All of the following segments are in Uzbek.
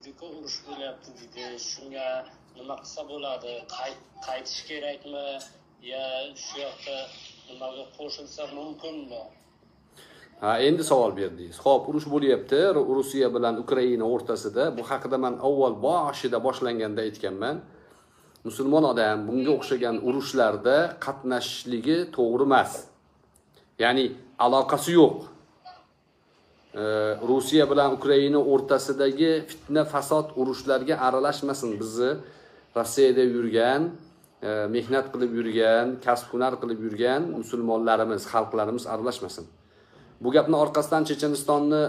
deydiku urush bo'lyapti deydi shunga nima qilsa bo'ladi? Qaytish kerakmi? Yo shu yoqda nimaga qo'shilsa mumkinmi? Ha endi savol berdingiz. Ho'p urush bo'lyapti. Rossiya bilan ukraina o'rtasida. Bu haqida man avval boshida boshlanganda aytganman. Musulmon odam bunga o'xshagan urushlarda qatnashishligi to'g'ri emas. Ya'ni aloqasi yo'q. Rossiya bilan ukraina o'rtasidagi fitna fasod urushlarga aralashmasin bizni rossiyada yurgan e, mehnat qilib yurgan kasb hunar qilib yurgan musulmonlarimiz xalqlarimiz aralashmasin. Bu gapni orqasidan chechenistonni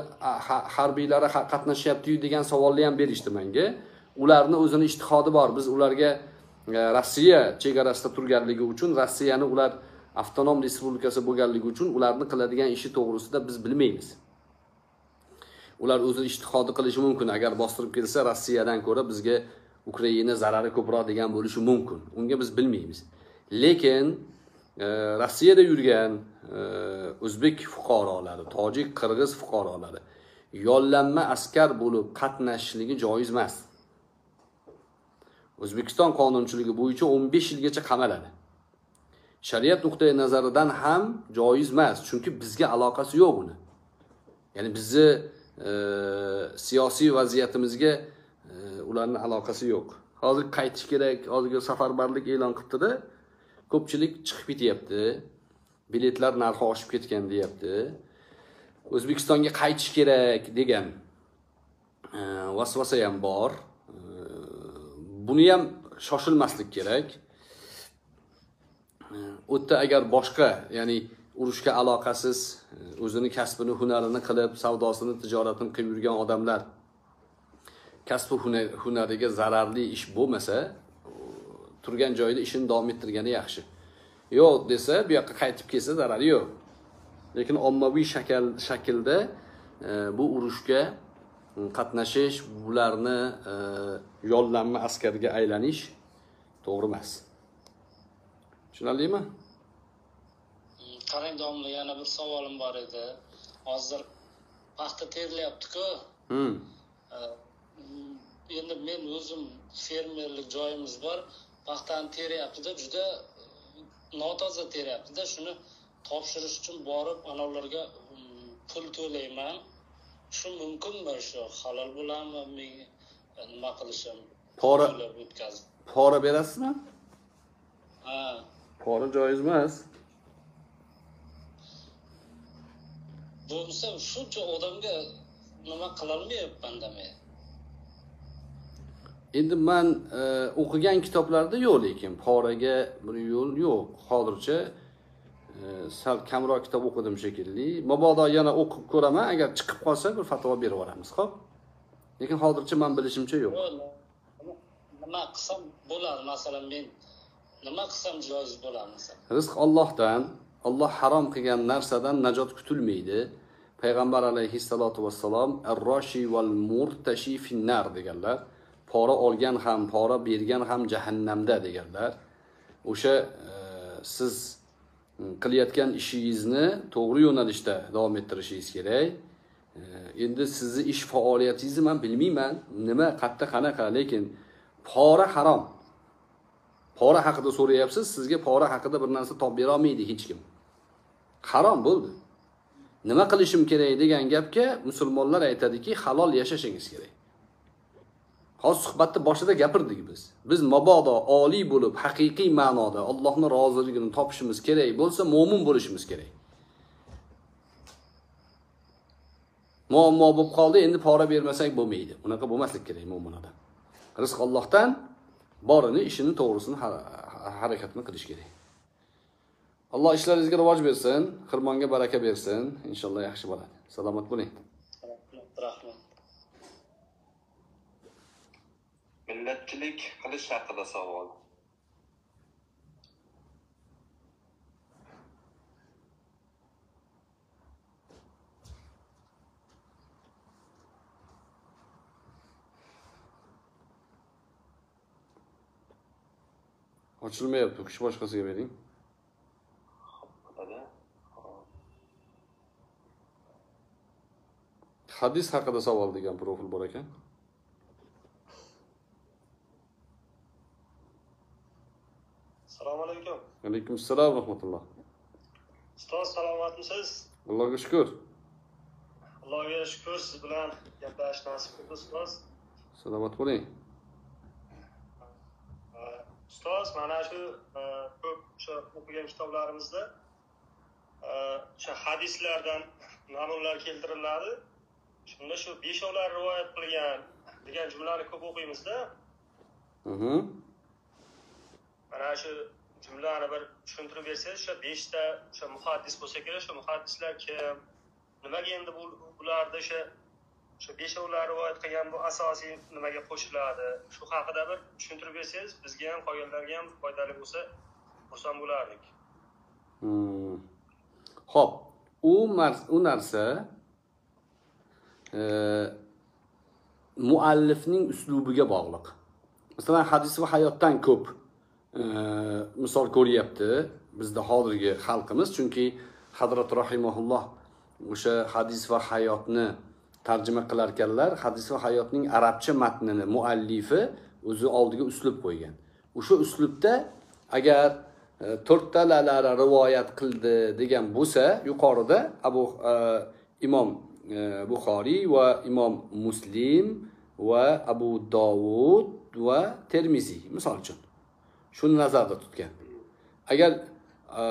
harbiylari qatnashyaptiyu degan savolni ham berishdi menga. Ularni o'zini ishtihodi bor. Biz ularga e, rossiya chegarasida turganligi uchun rossiyani ular avtonom respublikasi bo'lganligi uchun ularni qiladigan ishi to'g'risida biz bilmaymiz. Ular o'zini ishtihodi qilishi mumkin. Agar bostirib kelsa rossiyadan ko'ra bizga ukraina zarari ko'proq degan bo'lishi mumkin. Unga biz bilmaymiz. Lekin e, rossiyada yurgan e, o'zbek fuqarolari tojik qirg'iz fuqarolari yollanma askar bo'lib qatnashishligi joiz emas. O'zbekiston qonunchiligi bo'yicha 15 yilgacha qamaladi. Shariat nuqtai nazaridan ham joiz emas chunki bizga aloqasi yo'q uni. Ya'ni bizni siyosiy vaziyatimizga e, ularni aloqasi yo'q. Hozir qaytish kerak hozirgi safarbarlik e'lon qilibdida ko'pchilik chiqib ketyapti biletlar narxi oshib ketgan deyapti. O'zbekistonga qaytish kerak degan e, vasvasa ham bor. E, buni ham shoshilmaslik kerak. U yerda agar boshqa ya'ni urushga aloqasiz o'zini kasbini hunarini qilib savdosini tijoratini qilib yurgan odamlar. Kasbi hunariga zararli ish bo'lmasa turgan joyida ishini davom ettirgani yaxshi. Yo'q desa bu yoqqa qaytib kelsa zarari yo'q. Lekin ommaviy shakl shaklda e, bu urushga e, qatnashish bularni e, yollanma askarga aylanish to'g'ri emas. Tushunarlimi? Qarang domla yana bir savolim bor edi. Hozir paxta terilyaptiku. Hmm. Endi men o'zim fermerlik joyimiz bor. Paxtani teryaptida juda e, notoza teryaptida. Shuni topshirish uchun borib anavilarga mm, pul to'layman. Shu mumkinmi shu? Halol bo'ladimi? Men e, nima qilishim? Pora- o'tkazib. pora berasizmi? Ha. Pora joiz emas bo'lmasa shuncha odamga nima qilolmayapmanda men endi man e, o'qigan kitoblarda yo'q lekin poraga bir yo'l yo'q. Hozircha e, sal kamroq kitob o'qidim shekilli. Mabodo yana o'qib ko'raman agar chiqib qolsa bir fatvo berib yuboramiz ho'p. Lekin hozircha man bilishimcha yo'q. Nima qilsam bo'ladi masalan men nima qilsam joiz bo'ladi masalan? Rizq ollohdan olloh harom qilgan narsadan najot kutilmaydi payg'ambar alayhissalotu vassalom arroshi val murtashi finnar deganlar. Pora olgan ham pora bergan ham jahannamda deganlar. O'sha e, siz qilayotgan ishingizni to'g'ri yo'nalishda davom ettirishingiz kerak. E, endi sizni ish faoliyatingizni man bilmayman. Nima qayerda qanaqa lekin pora harom. Pora haqida so'rayapsiz sizga pora haqida bir narsa topib berolmaydi hech kim. Harom bo'ldi. Nima qilishim kerak degan gapga musulmonlar aytadiki halol yashashingiz kerak. Hozir suhbatni boshida gapirdik biz. Biz mabodo oliy bo'lib haqiqiy ma'noda allohni roziligini topishimiz kerak bo'lsa mo'min bo'lishimiz kerak. Muammo bo'lib qoldi endi pora bermasak bo'lmaydi. Unaqa bo'lmaslik kerak mo'min odam. Rizq ollohdan borini ishini to'g'risini harakatini qilish kerak. Alloh ishlaringizga rivoj bersin xirmonga baraka bersin inshaalloh yaxshi bo'ladi salomat bo'ling rahmat millatchilik qilish haqida savol ochilmayapti kishi boshqasiga bering bo'ladi hadis haqida savol degan profil bor ekan. Assalomu alaykum alaykum assalom rahmatulloh. Ustoz salomatmisiz? Allohga shukur allohga shukur siz bilan gaplashish nasib qildi ustoz. Salomat bo'ling. Ustoz mana shu ko'p o'sha o'qigan kitoblarimizda o'sha hadislardan namunalar keltiriladi. Shunda shu beshovlar rivoyat qilgan degan jumlani ko'p o'qiymizda. Mhm. mana shu jumlani bir tushuntirib bersangiz o'sha beshta o'sha muhaddis bo'lsa kerak shu muhaddislar kim? Nimaga endi bu bularni o'sha o'sha beshovlar rivoyat qilgan bu asosiy nimaga qo'shiladi? Shu haqida bir tushuntirib bersangiz bizga ham qolganlarga ham foydali bo'lsa xursand bo'lardik. Hmm. Xo'p, u u narsa muallifning uslubiga bog'liq. Masalan, hadis va hayotdan ko'p e, misol ko'ryapti bizda hozirgi xalqimiz, chunki Hazrat rahimahulloh o'sha hadis va hayotni tarjima qilar ekanlar. Hadis va hayotning arabcha matnini muallifi o'zi oldiga uslub qo'ygan. O'sha uslubda agar e, to'rttalalari rivoyat qildi degan bo'lsa, yuqorida Abu e, Imom E, Buxoriy va Imom Muslim va Abu Dovud va Termiziy misol uchun shuni nazarda tutgan. Agar e,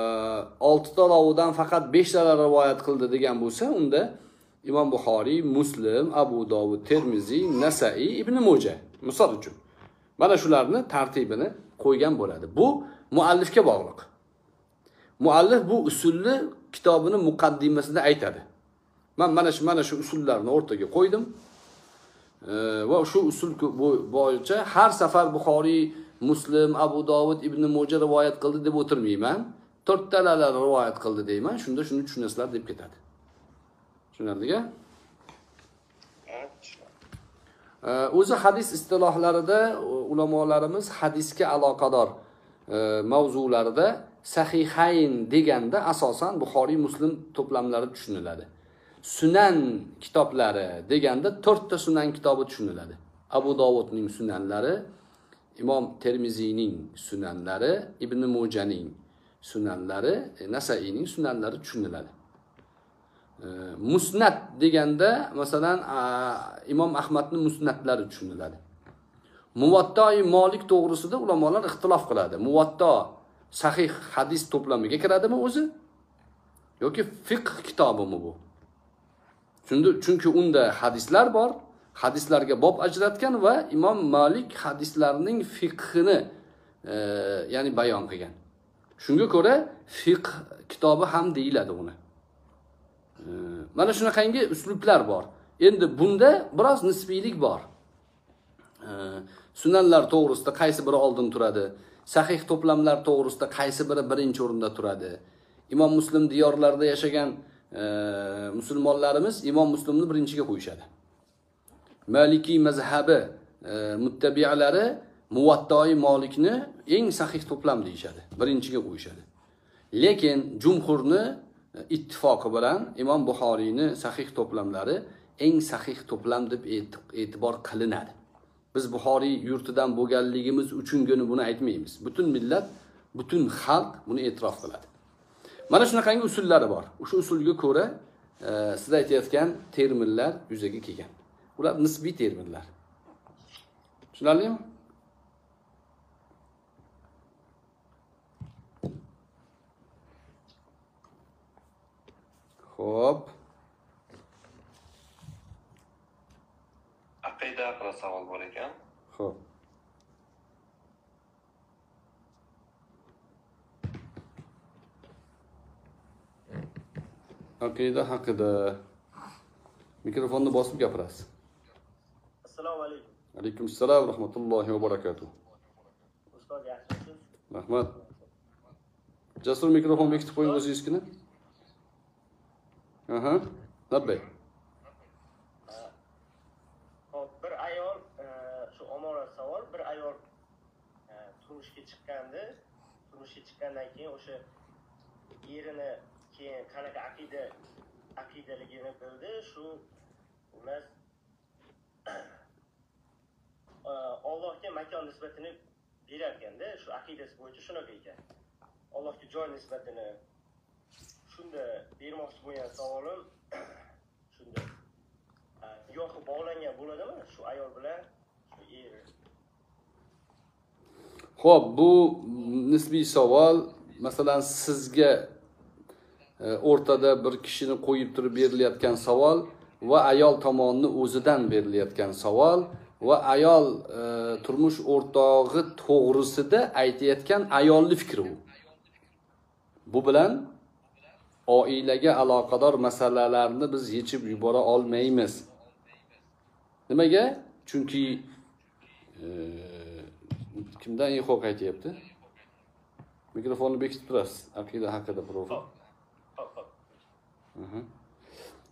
oltita ravidan faqat beshtalar rivoyat qildi degan bo'lsa, unda Imom Buxoriy, Muslim, Abu Dovud, Termiziy, Nasai, Ibn Mo'ja misol uchun. Mana shularni tartibini qo'ygan bo'ladi. Bu muallifga bog'liq. Muallif bu usulni kitobini muqaddimasida aytadi. Men mana shu mana shu usullarni o'rtaga qo'ydim. Va shu usul bo'yicha har safar Buxoriy, Muslim, Abu Dovud, Ibn Mo'ja rivoyat qildi deb o'tirmayman. To'rttalalar rivoyat qildi deyman. Shunda shuni tushunasizlar deb ketadi. tushunarlika o'zi hadis istilohlarida ulamolarimiz hadisga aloqador e, mavzularida sahihayn deganda asosan Buxoriy Muslim to'plamlari tushuniladi. Sunan kitoblari deganda to'rtta sunan kitobi tushuniladi. Abu Dovudning sunanlari, Imom Termiziyning sunanlari, Ibn Mo'janing sunanlari, nasaiyning Nasaining sunanlari tushuniladi. E, musnat deganda masalan a, imom ahmadni musnatlari tushuniladi muvattoi molik to'g'risida ulamolar ixtilof qiladi muvatto sahih hadis to'plamiga kiradimi o'zi yoki fiqh kitobimi bu Chunki- chunki unda hadislar bor. Hadislarga bob ajratgan va imom malik hadislarning fiqhini e, ya'ni bayon qilgan. Shunga ko'ra fiqh kitobi ham deyiladi uni. E, mana shunaqangi uslublar bor. Endi bunda biroz nisbiylik bor. E, sunanlar to'g'risida qaysi biri oldin turadi? Sahih to'plamlar to'g'risida qaysi biri birinchi o'rinda turadi? Imom muslim diyorlarida yashagan musulmonlarimiz imom muslimni birinchiga qo'yishadi. Malikiy mazhabi e, muttabialari muvattoi molikni eng sahih to'plam deyishadi. Birinchiga qo'yishadi. Lekin jumhurni e, ittifoqi bilan imom buxoriyni sahih to'plamlari eng sahih to'plam deb e'tibor qilinadi. Biz buxoriy yurtidan bo'lganligimiz uchungina buni aytmaymiz. Butun millat butun xalq buni e'tirof qiladi. Mana shunaqangi usullari bor. O'sha usulga ko'ra e, siz aytayotgan terminlar yuzaga kelgan. Ular nisbiy terminlar. Tushunarlimi? Ho'p aqida haqida savol bor ekan. Ho'p aqida haqida mikrofonni bosib gapirasiz. Assalomu alaykum. Alaykum assalom rahmatullohi va barakatuh. Ustoz yaxshimisiz? Rahmat. Jasur mikrofon bekitib qo'ying o'zingizgina aha. Labbay. Hop bir ayol e, shu omonat savol bir ayol e, turmushga chiqqanda turmushga chiqqandan keyin o'sha erini keyin qanaqa aqida aqidaligini bildi shu biz ollohga allohga makon nisbatini berarkanda shu aqidasi bo'yicha shunaqa ekan. Allohga joy nisbatini shunda bermoqchi bo'lgan savolim shunda. Nigohi bog'langan bo'ladimi shu ayol bilan? Shu er. Xo'p, bu nisbiy savol, masalan, sizga Э, o'rtada bir kishini qo'yib turib berilayotgan savol va ayol tomonni o'zidan berilayotgan savol va ayol e, turmush o'rtog'i to'g'risida aytayotgan ayolni fikri u. Bu bilan oilaga aloqador masalalarni biz yechib yubora olmaymiz. Nimaga? Chunki e, kimdan ihoq aytyapti Mikrofonni bekitib turasiz. Aqida haqida profil. hop hop hop Mhm.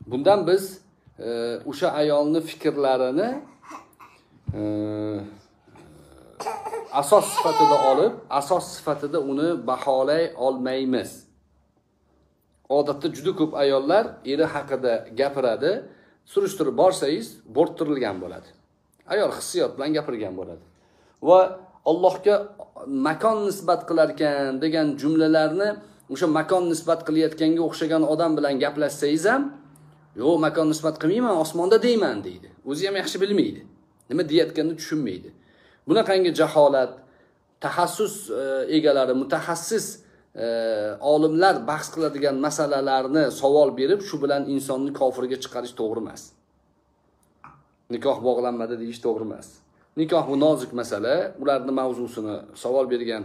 Bundan biz e, o'sha ayolni fikrlarini e, asos sifatida olib, asos sifatida uni baholay olmaymiz. Odatda juda ko'p ayollar eri haqida gapiradi, surishtirib borsangiz, bo'rttirilgan bo'ladi. Ayol hissiyot bilan gapirgan bo'ladi. Va Allohga makon nisbat qilar ekan degan jumlalarni o'sha makon nisbat qilayotganga o'xshagan odam bilan gaplashsangiz ham, yo'q, makon nisbat qilmayman, osmonda deyman deydi. O'zi ham yaxshi bilmaydi. Nima deyayotganini tushunmaydi. Bunaqangi jaholat tahassus e, egalari, mutaxassis e, olimlar bahs qiladigan masalalarni savol berib, shu bilan insonni kofirga chiqarish to'g'ri emas. Nikoh bog'lanmadi deyish to'g'ri emas. Nikoh bu nozik masala, ularni mavzusini savol bergan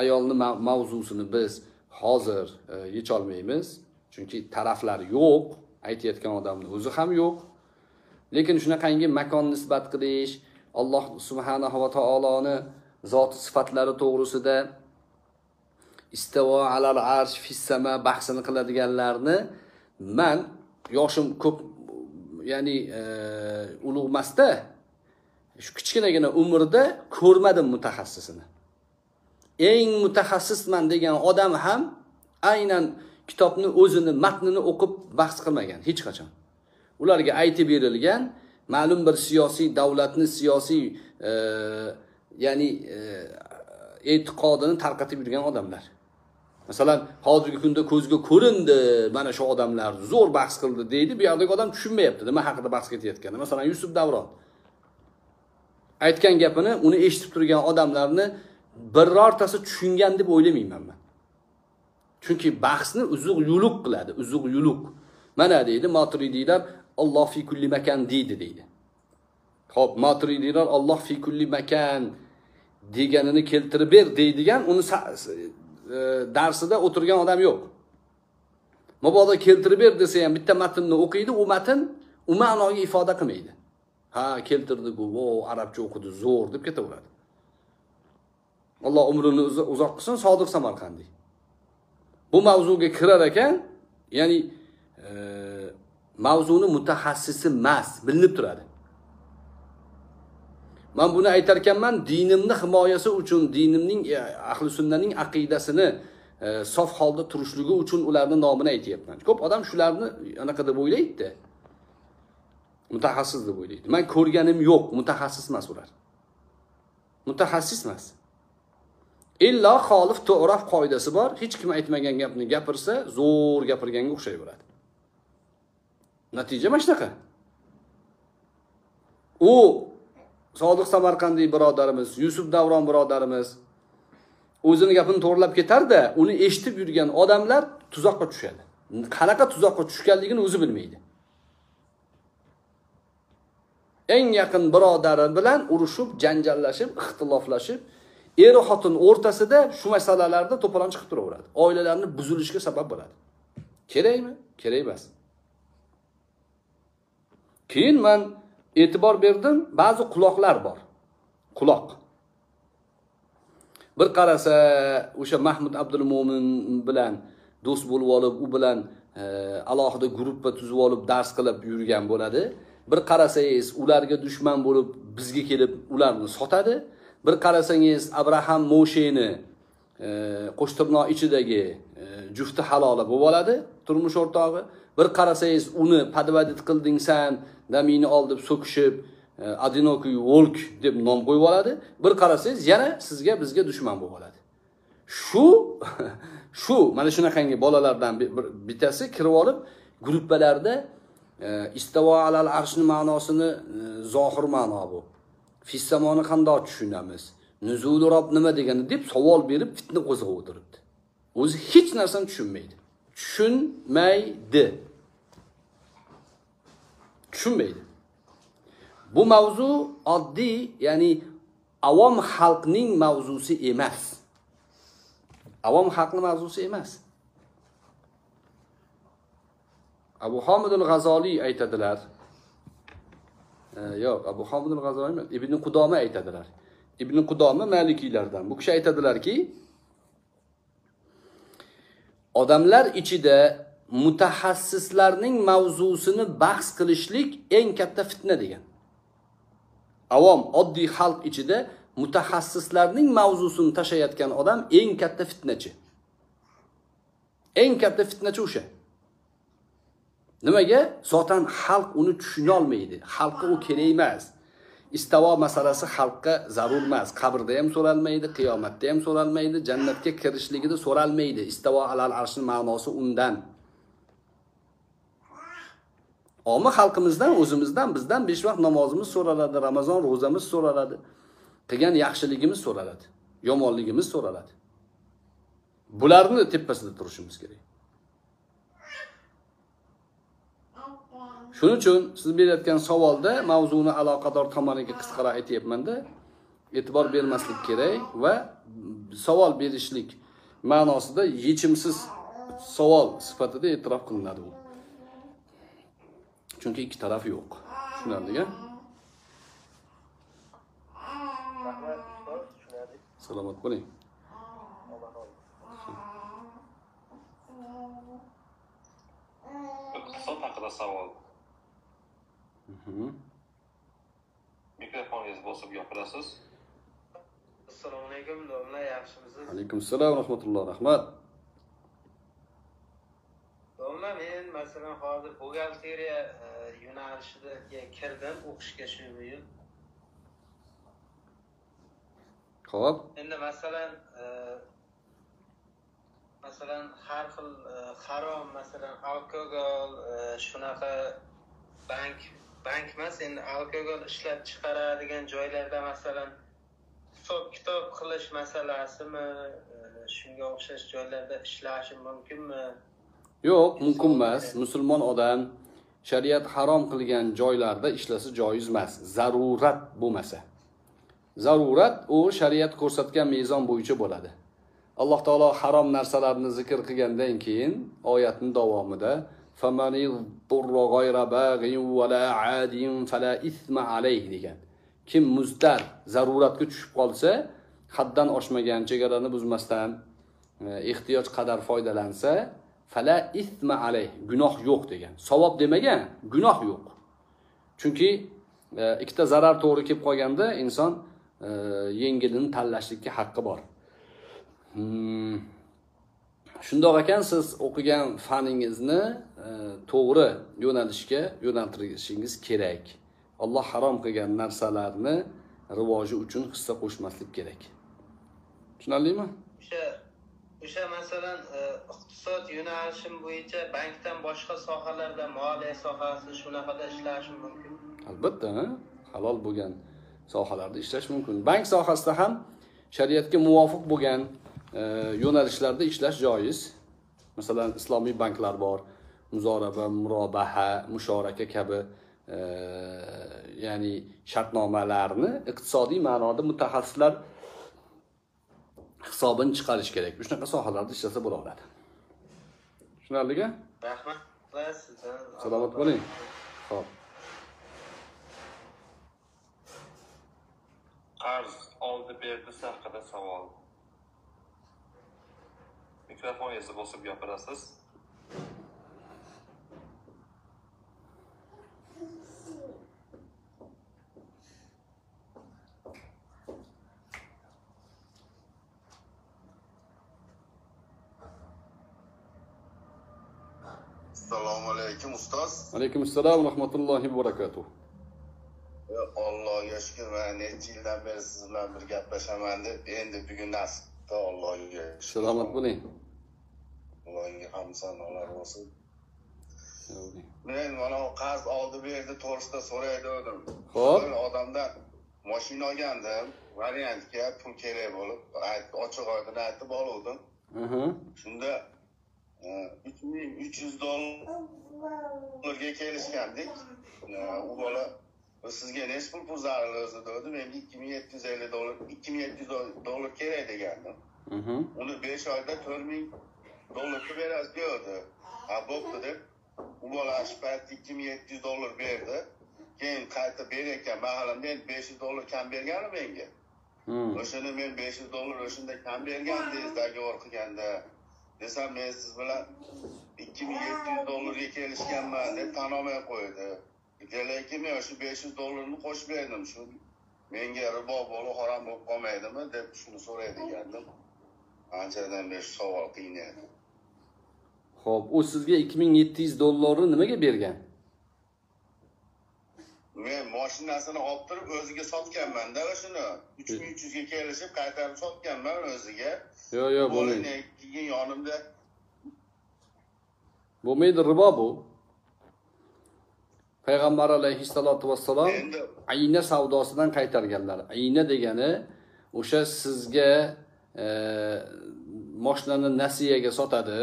ayolni mavzusini biz hozir e, yecholmaymiz, chunki taraflar yo'q, aytayotgan odamni o'zi ham yo'q. Lekin shunaqangi makon nisbat qilish, Alloh subhanahu va taoloni zoti sifatlari to'g'risida istavo alal arsh fis sama bahsini qiladiganlarni man yoshim ko'p ya'ni e, ulug'masda shu kichkinagina umrda ko'rmadim mutaxassisini. Eng mutaxassisman degan odam ham aynan kitobni o'zini matnini o'qib bahs qilmagan hech qachon. Ularga aytib berilgan ma'lum bir siyosiy davlatni siyosiy e, ya'ni e, e'tiqodini tarqatib yurgan odamlar. Masalan, hozirgi kunda ko'zga ko'rindi, mana shu odamlar zo'r bahs qildi deydi, bu yoqdagi odam tushunmayapti nima haqida bahs ketayotganini. Masalan, Yusuf Davron aytgan gapini uni eshitib turgan odamlarni birortasi tushungan deb o'ylamayman men. Chunki bahsni uzuq yuluq qiladi, uzuq yuluq. Mana deydi Maturidiylar Alloh fi kulli makan deydi deydi. Xo'p, Maturidiylar Alloh fi kulli makan deganini keltirib ber deydigan uni e, darsida o'tirgan odam yo'q. Mabodo keltirib ber desa ham bitta matnni o'qiydi, u matn u ma'noga ifoda qilmaydi. Ha, keltirdi-ku, o arabcha o'qidi, zo'r deb ketaveradi. Alloh umrini uzoq qilsin, Sodiq Samarqandiy. Bu mavzuga kirar ekan, ya'ni e, mavzuni mutaxassisi emas, bilinib turadi. Men buni aytar ekanman, dinimni himoyasi uchun, dinimning e, ahli sunnaning aqidasini e, sof holda turishligi uchun ularni nomini aytyapman. Ko'p odam shularni anaqa deb o'ylaydi. Mutaxassis deb o'ylaydi. Men ko'rganim yo'q, mutaxassis emas ular. Mutaxassis emas. Illo xolif to'raf qoidasi bor. Hech kim aytmagan gapni gapirsa, zo'r gapirganga o'xshayveradi. Natija mana shunaqa. U Sodiq Samarqandiy birodarimiz, Yusuf Davron birodarimiz o'zini gapini to'g'rilab ketarda uni eshitib yurgan odamlar tuzoqqa tushadi. Qanaqa tuzoqqa tushganligini o'zi bilmaydi. Eng yaqin birodari bilan urushib, janjallashib, ixtiloflashib, er xotin o'rtasida shu masalalarda to'polon chiqib turaveradi. Oilalarni buzilishiga sabab bo'ladi. Kerakmi? Kerak emas. Keyin men e'tibor berdim, ba'zi quloqlar bor. Quloq. Bir qarasa, o'sha Mahmud Abdul Mo'min bilan do'st bo'lib olib, u bilan e, alohida gruppa tuzib olib dars qilib yurgan bo'ladi. Bir qarasangiz, ularga dushman bo'lib bizga kelib ularni sotadi. Bir qarasangiz, Abraham Mosheni e, qo'shtirnoq ichidagi e, jufti haloli bo'lib oladi, turmush o'rtog'i. Bir qarasangiz, uni padvadit qilding san, damini ol deb so'kishib, e, одинокий волк deb nom qo'yib oladi. Bir qarasangiz yana sizga bizga dushman bo'lib oladi. Shu shu mana shunaqangi bolalardan bittasi kirib olib gruppalarda istavo alal arshni ma'nosini zohir ma'no bu. Fissamoni qandoq tushunamiz? Nuzuli rob nima degani deb savol berib fitna qo'zg'ab o'tiribdi. O'zi hech narsani tushunmaydi. Tushunmaydi. Tushunmaydi. Bu mavzu oddiy ya'ni avom xalqning mavzusi emas. Avom xalqni mavzusi emas. Abu homidul g'azoliy aytadilar yo'q abu hamid g'azoiy ibn qudoma aytadilar. Ibn qudoma malikiylardan. Bu kishi aytadilarki odamlar ichida mutaxassislarning mavzusini bahs qilishlik eng katta fitna degan. Avom oddiy xalq ichida mutaxassislarning mavzusini tashlayotgan odam eng katta fitnachi. Eng katta fitnachi o'sha. Nimaga? Zotan xalq uni tushunolmaydi xalqqa u kerak emas. Istavo masalasi xalqqa zarur emas. Qabrda ham so'ralmaydi qiyomatda ham so'ralmaydi jannatga kirishligida so'ralmaydi. Istavo alal arshni ma'nosi undan. Omma xalqimizdan o'zimizdan bizdan besh vaqt namozimiz so'raladi ramazon ro'zamiz so'raladi qilgan yaxshiligimiz so'raladi yomonligimiz so'raladi. Bularni tepasida turishimiz kerak. Shuning uchun siz berayotgan savolda mavzuni aloqador tomoniga qisqaroq aytyapmanda. E'tibor bermaslik kerak va savol berishlik ma'nosida yechimsiz savol sifatida e'tirof qilinadi u chunki ikki taraf yo'q. Tushunarli salomat bo'ling. Iqtisod haqida savol Mhm. mikrofoningizni bosib gapirasiz. Assalomu alaykum domla yaxshimisiz? Alaykum assalom rahmatulloh rahmat. Domla men masalan hozir buxgalteriya e, yo'nalishiga kirdim o'qishga shu yil ho'p. Endi masalan e, masalan har xil e, harom masalan alkogol shunaqa bank bank emas endi alkogol ishlab chiqaradigan joylarda masalan hisob kitob qilish masalasimi e, shunga o'xshash joylarda ishlashi mumkinmi? Yo'q mumkin emas. musulmon odam shariat harom qilgan joylarda ishlasa joiz emas. Zarurat bo'lmasa zarurat u shariat ko'rsatgan mezon bo'yicha bo'ladi. Alloh taolo harom narsalarni zikr qilgandan keyin oyatni davomida فَمَنِ اضْطُرَّ غَيْرَ بَاغٍ وَلَا عَادٍ فَلَا إِثْمَ عَلَيْهِ degan kim muzdar zaruratga tushib qolsa haddan oshmagan chegarani buzmasdan e, ehtiyoj qadar foydalansa fala isma alayh gunoh yo'q degan savob demagan gunoh yo'q chunki e, ikkita zarar to'g'ri kelib qolganda inson e, yengilini tanlashlikka haqqi bor Hmm. shundoq ekan siz o'qigan faningizni e, to'g'ri yo'nalishga yo'naltirishingiz kerak. Alloh harom qilgan narsalarni rivoji uchun hissa qo'shmaslik kerak. Tushunarlimi? O'sha o'sha masalan e, iqtisod yo'nalishim bo'yicha bankdan boshqa sohalarda moliya sohasi shunaqada ishlashim mumkin. Albatta ha? halol bo'lgan sohalarda ishlash mumkin. Bank sohasida ham shariatga muvofiq bo'lgan e, yo'nalishlarda ishlash joiz. Masalan islomiy banklar bor muzoraba murobaha musharaka kabi e, ya'ni shartnomalarni iqtisodiy ma'noda mutaxassislar hisobini chiqarish kerak. Shunaqa sohalarda ishlasa bo'laveradi tushunarlika rahmat. Sizdan salomat bo'ling. ho'p qarz oldi berdisi haqida savol. Mikrofoningizni bosib gapirasiz assalomu alaykum ustoz. Alaykum assalom rahmatullohi va barakatuh. Alloh allohga shukur mana necha yildan beri siz bilan bir gaplashaman deb endi bugun nasib qildi allohga salomat bo'ling. Allohga hamd sanolar bo'lsin men mana qarz oldi berdi to'g'risida so'raydigandim Xo'p. bir odamdan moshina olgandim variantga pul kerak bo'lib ochiq oydin aytib oluvdim. Shunda uch ming uch yuz dollarga kelishgandik. U bola "Bu sizga nechi pul pul zarur o'zi dedi menga ikki ming yetti yuz ellik dollar ikki ming yetti yuz dollar kerak degandim. Mhm. uni besh oyda to'rt ming dollarga berasiz dedi ha bo'pti deb u bola shu paytda ikki ming yetti yuz dollar berdi. Keyin qayta berayotgan mahalimda endi besh yuz dollar kam bergani menga. Hmm. o'shani men besh yuz dollar o'shanda kam bergandingiz dogovor qilganda desam men siz bilan ikki ming yetti yuz dollarga kelishganman deb tan olmay qo'ydi lekin men o'sha besh yuz dollarni qo'shib berdim? Shu menga ribo bo'lib harom bo'lib qolmaydimi deb shuni so'raydigandim anchadan beri shu savol qiynaydi. Xo'p, u sizga 2700 dollarni nimaga bergan? Men moshinasini olib turib o'ziga sotganmanda o'shani uch ming uch yuzga kelishib qaytarib sotganman o'ziga Yo'q, yo'q, bo'lmaydi. Keyin yonimda Bo'lmaydi, ribo bu. Payg'ambar alayhissalotu vassalom ayna savdosidan qaytarganlar. Ayna degani o'sha sizga e, mashinani nasiyaga sotadi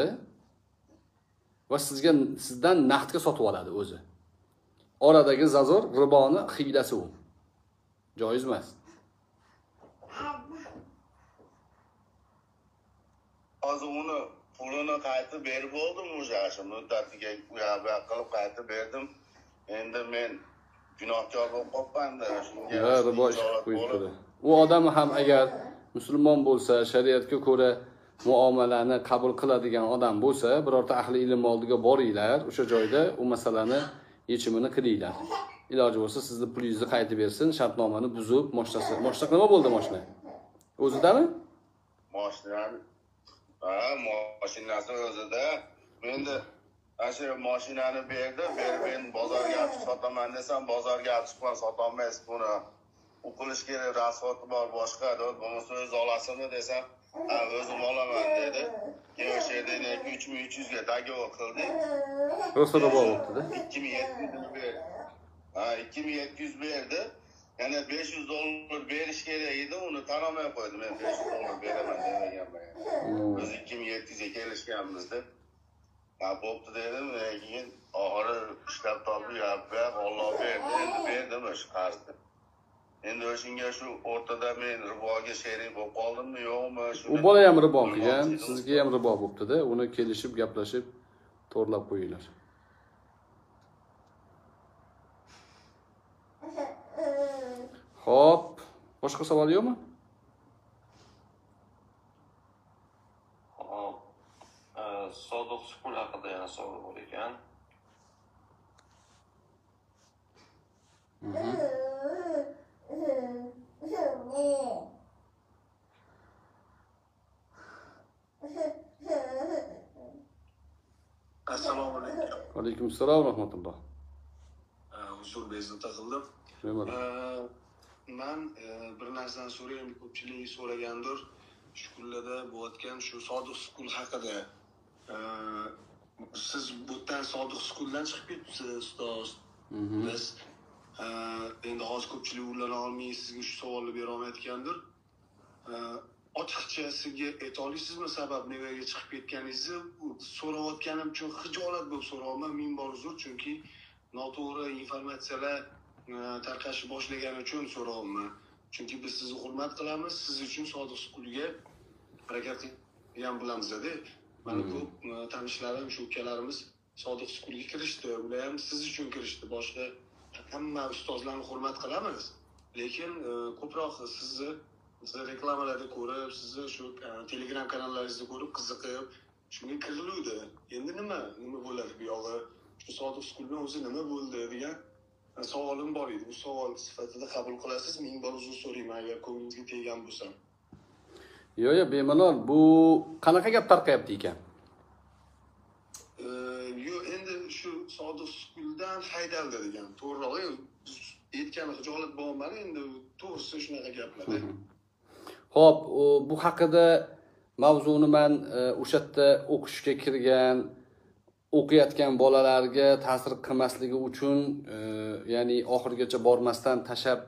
va sizga sizdan naqdga sotib oladi o'zi. Oradagi zazor riboni hiylasi u. Joiz emas. hozir uni pulini qaytib berib bo'ldim уже shu muddatiga u yoq bu yoq qilib qaytib berdim endi men gunohkor bo'lib qolibmanda shunga ribo. U odam ham agar musulmon bo'lsa, shariatga ko'ra muomalani qabul qiladigan odam bo'lsa, birorta ahli ilm oldiga boringlar, o'sha joyda u masalani yechimini qilinglar. Iloji bo'lsa sizni pulingizni qaytib bersin, shartnomani buzib, moshinasi, moshina nima bo'ldi moshna O'zidami? moshinani ha moshinasi o'zida endi ana shu moshinani berdi berib endi bozorga olib chiqib sotaman desam bozorga olib chiqman sotolmaysiz buni u qilish kerak расходi bor boshqa bo'lmasa o'zi olasizmi desam o'zim olaman dedi. Keyin o'sha yerda yana uch ming uch yuzga dogovor qildik ribo bo'libdi-da. ikki ming yetti yuz berdi. Ha ikki ming yetti yuz berdi. Yana besh yuz dollar berish kerak edi uni tan olmay qo'ydi men besh yuz dollar beraman demaganman Hmm. biz ikki ming yetti yuzga kelishganmiz deb. Ha bo'pti dedim. Keyin oxiri ishlab topib "Ya, buyaq olloh berdi. Endi berdim o'sha qarzni endi o'shanga shu o'rtada men riboga sherik bo'lib qoldimmi yo'qmi U bola ham ribo qilgan, sizga ham ribo bo'libdi-da. Uni kelishib, gaplashib, to'g'irlab qo'yinglar. Xo'p, boshqa savol yo'qmi? Hop. E, Sodiq sukun haqida yana savol bor ekan. Alaykum assalom va rahmatulloh. huzur bezovta qildim e, bir narsani so'rayman ko'pchilik so'ragandir. Shu kunlarda bo'layotgan shu sodiq sukun haqida. Siz bu yerdan sodiq sukundan chiqib ketibsiz ustoz. Mhm. biz endi hozir ko'pchilik uylana olmay sizga shu savolni berolmayotgandir E, ochiqcha sizga ayta olasizmi sabab nimaga chiqib ketganingizni so'rayotganim uchun hijolat bo'lib so'rayapman ming bor uzr chunki noto'g'ri informatsiyalar e, tarqashni boshlagani uchun so'rayapman chunki biz sizni hurmat qilamiz siz uchun sodiq sukulga harakat qilgan bilamizda Hmm. ko'p e, tanishlarim shu ukalarimiz sodiq sukulga kirishdi. Ular ham siz uchun kirishdi. Boshqa hamma ustozlarni hurmat qilamiz. Lekin e, ko'proq sizni sizni reklamalarda ko'rib sizni shu e, telegram kanallaringizni ko'rib qiziqib shunga kiriluvdi endi nima nima bo'ladi bu yog'i shu sodiq sukulni o'zi nima bo'ldi degan savolim bor edi bu savol sifatida qabul qilasiz ming bor uzr so'rayman agar ko'nglingizga teggan bo'lsam Yo'q, yo'q, bemalol. Bu qanaqa gap tarqayapti ekan? yo'q endi shu sodiq sukuldan haydaldi degan to'g'rirog'i aytgani hijolat bo'lmadi endi to'g'risi shunaqa gaplar ho'p bu haqida mavzuni man e, o'sha yerda o'qishga kirgan o'qiyotgan bolalarga ta'sir qilmasligi uchun e, ya'ni oxirigacha bormasdan tashlab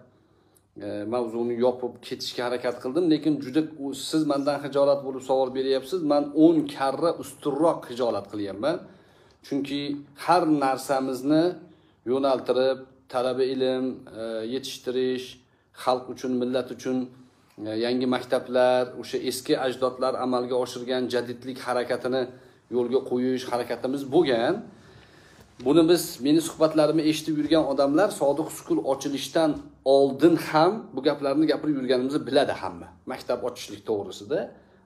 e, mavzuni yopib ketishga harakat qildim. Lekin juda siz mandan hijolat bo'lib savol beryapsiz. Man o'n karra ustunroq hijolat qilyapman. Chunki har narsamizni yo'naltirib talaba ilm e, yetishtirish xalq uchun millat uchun yangi maktablar o'sha eski ajdodlar amalga oshirgan jadidlik harakatini yo'lga qo'yish harakatimiz bo'lgan. Buni biz meni suhbatlarimni eshitib yurgan odamlar sodiq sukul ochilishdan oldin ham bu gaplarni gapirib yurganimizni biladi hamma. Maktab ochishlik to'g'risida.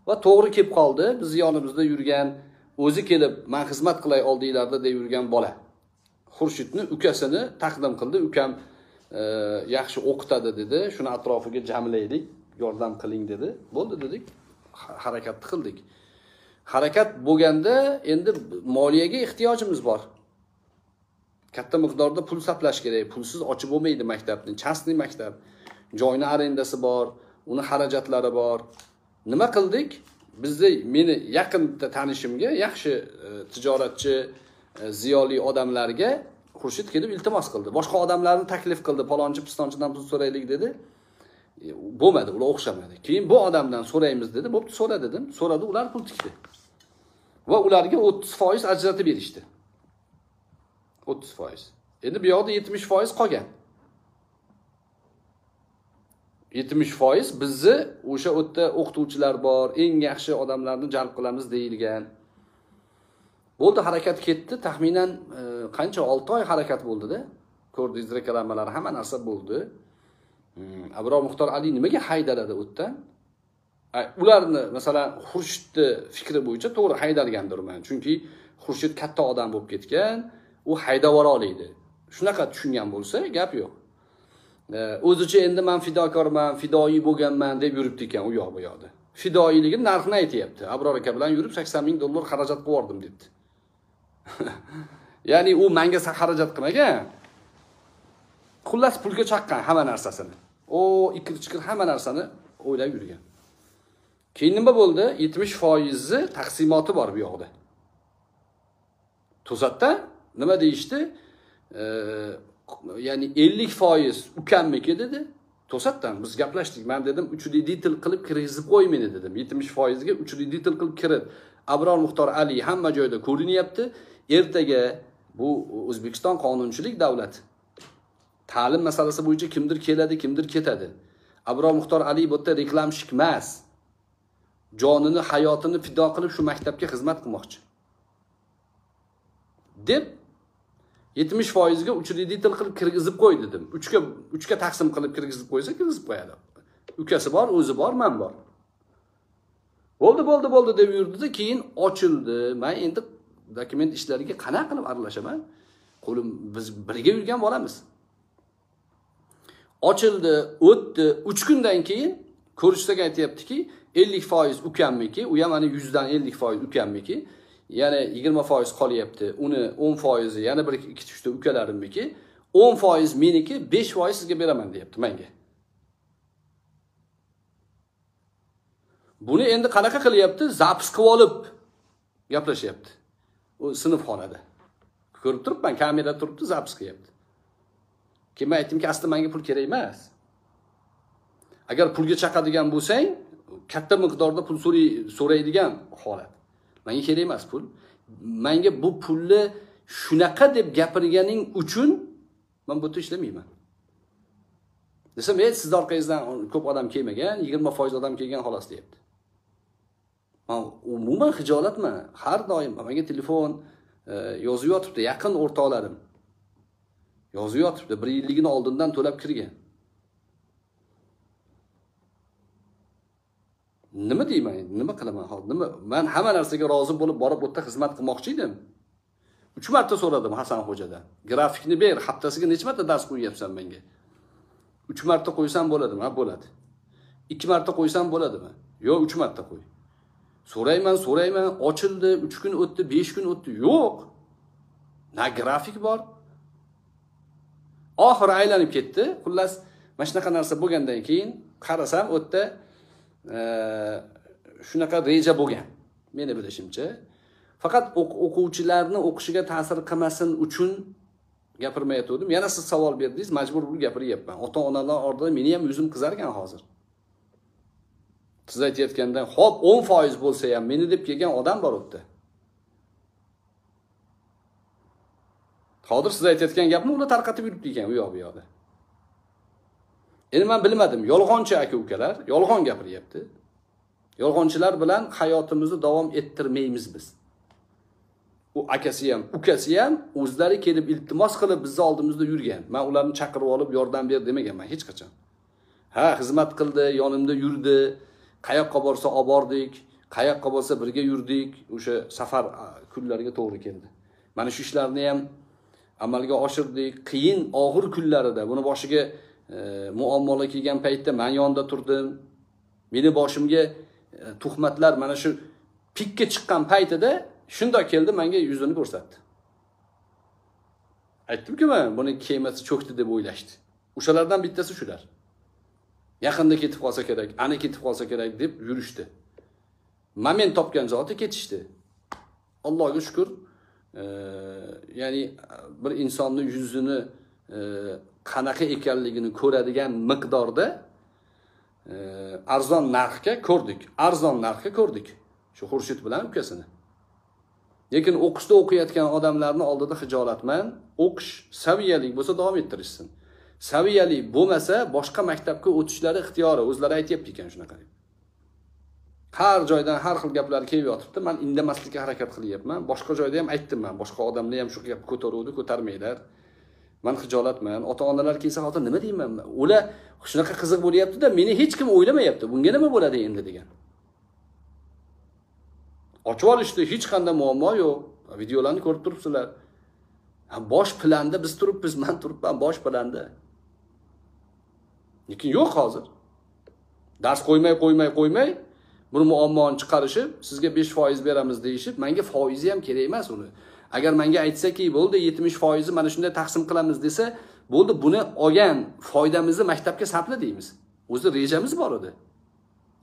Va to'g'ri kelib qoldi. Bizni yonimizda yurgan o'zi kelib man xizmat qilay oldinglarda deb yurgan bola. Xurshidni ukasini taqdim qildi. Ukam e, yaxshi o'qitadi dedi. Shuni atrofiga jamlaylik. Yordam qiling dedi. Bo'ldi dedik. Harakatni qildik. Harakat bo'lganda endi moliyaga ehtiyojimiz bor. Katta miqdorda pul sarflash kerak. Pulsiz ochib bo'lmaydi maktabni частный maktab. Joyni arendasi bor uni xarajatlari bor. Nima qildik? Bizni meni yaqin tanishimga yaxshi e, tijoratchi e, ziyoli odamlarga xurshid kelib iltimos qildi. Boshqa odamlarni taklif qildi. Palonchi pistonchidan pul so'raylik dedi. Bo'lmadi ular o'xshamadi. Keyin bu odamdan so'raymiz dedi bo'pti so'ra dedim. So'radi ular pul tikdi. Va ularga o'ttiz foiz ajratib berishdi. O'ttiz foiz. Endi bu yoqda yetmish foiz qolgan. Yetmish foiz bizni o'sha u yerda o'qituvchilar bor eng yaxshi odamlarni jalb qilamiz deyilgan. Bo'ldi harakat ketdi. Taxminan e, qancha? Olti oy harakat bo'ldida. Ko'rdingiz reklamalar hamma narsa bo'ldi. Hmm, abror muxtor ali nimaga haydaladi u yerdan ularni masalan xurshidni fikri bo'yicha to'g'ri haydalgandirman chunki xurshid katta odam bo'lib ketgan u haydab yubora oladi shunaqa tushungan bo'lsa gap yo'q. E, o'zicha endi man fidokorman fidoyi bo'lganman deb yuribdi ekan u yoq bu yoqda. Fidoyiligini narxini aytyapti. Abror aka bilan yurib sakson ming dollar xarajat qilib yubordim debdi. Ya'ni u manga xarajat qilmagan. Xullas pulga chaqqan hamma narsasini. O ikir chiqir hamma narsani o'ylab yurgan. Keyin nima bo'ldi yetmish foizi taqsimoti bor bu yoqda to'satdan nima deyishdi? E, ya'ni ellik foiz ukamniki dedi. To'satdan biz gaplashdik. Man dedim uchreditel qilib kirgizib qo'y meni dedim. Yetmish foizga uchreditel qilib kirib. Abror muxtor ali hamma joyda ko'rinyapti. Ertaga bu o'zbekiston qonunchilik davlati ta'lim masalasi bo'yicha kimdir keladi kimdir ketadi. Abror muxtor ali bu yerda reklamщик emas jonini hayotini fido qilib shu maktabga xizmat qilmoqchi. Deb yetmish foizga uchreditel qilib kirgizib qo'y dedim. Uchga uchga taqsim qilib kirgizib qo'ysa kirgizib qo'yadi. Ukasi bor o'zi bor man bor. Bo'ldi bo'ldi bo'ldi deb yurdida keyin ochildi. Man endi dokument ishlariga qanaqa qilib aralashaman qo'lim biz birga yurgan bolamiz. Ochildi o'tdi. Uch kundan keyin ko'rishsak aytyaptiki ellik foiz ukamniki u ham mana yuzdan ellik foiz ukamniki yana yigirma foiz qolyapti. Uni o'n foizi yana bir ikki uchta ukalarimniki o'n foiz meniki besh foiz sizga beraman deyapti manga. Buni endi qanaqa qilyapti? Zapis qilib olib gaplashyapti. U sinfxonada. Ko'rib turibman kamera turibdi zapis qilyapti. Keyin man aytdimki aslida manga pul kerak emas. Agar pulga chaqadigan bo'lsang katta miqdorda pul so'raydigan holat. Manga kerak emas pul. Manga bu pulni shunaqa deb gapirganing uchun man bu yerda ishlamayman. Desam ey sizni orqangizdan ko'p odam kelmagan yigirma foiz odam kelgan xolos deyapti. Man umuman hijolatman. Har doim manga telefon e, yozib yotibdi yaqin o'rtoqlarim. Yozib yotibdi bir yilligini oldindan to'lab kirgan. Nima deyman endi nima qilaman? Hozir nima man hamma narsaga rozi bo'lib borib u yerda xizmat qilmoqchi edim. Uch marta so'radim hasan xo'jadan grafikni ber haftasiga necha marta dars qo'yyapsan menga? Uch marta qo'ysam bo'ladimi? Ha bo'ladi. Ikki marta qo'ysam bo'ladimi? Yo'q uch marta qo'y. So'rayman so'rayman ochildi uch kun o'tdi besh kun o'tdi. Yo'q. Na grafik bor oxiri aylanib ketdi. Xullas mana shunaqa narsa bo'lgandan keyin qarasam u yerda shunaqa reja bo'lgan meni bilishimcha. Faqat o'quvchilarni o'qishiga ta'sir qilmasin uchun gapirmayotgandim. Yana siz savol berdingiz majbur bo'lib gapiryapman. Ota onalar oldida meni ham yuzim qizargan hozir. Siz aytayotgandan hop o'n foiz bo'lsa ham meni deb kelgan odam bor u yerda hozir siz aytayotgan gapni ular tarqatib yuribdi ekan u yoq bu yoqda. Endi man bilmadim yolg'onchi aka ukalar yolg'on gapiryapti. Yolg'onchilar bilan hayotimizni davom ettirmaymiz biz. U akasi ham ukasi ham o'zlari kelib iltimos qilib bizni oldimizda yurgan. Man ularni chaqirib olib yordam ber demaganman hech qachon. Ha xizmat qildi yonimda yurdi qayoqqa borsa olib bordik qayoqqa bo'lsa birga yurdik. O'sha safar kunlariga to'g'ri keldi. Mana shu ishlarni ham amalga oshirdik. Qiyin og'ir kunlarida buni boshiga e, muammolar kelgan paytda man yonida turdim. Meni boshimga e, tuhmatlar mana shu pikka chiqqan paytida shundoq keldi menga yuzini ko'rsatdi. Aytdimku man buni kemasi cho'kdi deb o'ylashdi. O'shalardan bittasi shular. Yaqinda ketib qolsa kerak ana ketib qolsa kerak deb yurishdi. Moment topgan zoti ketishdi. Allohga shukur ya'ni bir insonni yuzini e, qanaqa ekanligini ko'radigan miqdorda e, arzon narxga ko'rdik. Arzon narxga ko'rdik. Shu xurshid bilan ukasini. Lekin o'qishda o'qiyotgan odamlarni oldida hijolatman o'qish saviyali bo'lsa davom ettirishsin. Saviyali bo'lmasa boshqa maktabga o'tishlari ixtiyori. O'zlari aytyapti ekan shunaqa deb har joydan har xil gaplar kelib yotibdi man indamaslikka harakat qilyapman. Boshqa joyda ham aytdim man boshqa odamlar ham shu gapni ko'taruvdi ko'tarmanglar man hijolatman ota onalar kelsa hozir nima deyman? Ular shunaqa qiziq bo'lyaptida meni hech kim o'ylamayapti. Bunga nima bo'ladi endi degan. Ochib olishdi hech qanday muammo yo'q. Videolarni ko'rib turibsizlar. Bosh planda biz turibmiz man turibman bosh planda. Lekin yo'q hozir. Dars qo'ymay qo'ymay qo'ymay buni muammoni chiqarishib sizga besh foiz beramiz deyishib manga foizi ham kerak emas uni. Agar manga aytsaki bo'ldi yetmish foizi mana shunday taqsim qilamiz desa bo'ldi buni olgan foydamizni maktabga sapla deymiz. O'zi rejamiz bor edi.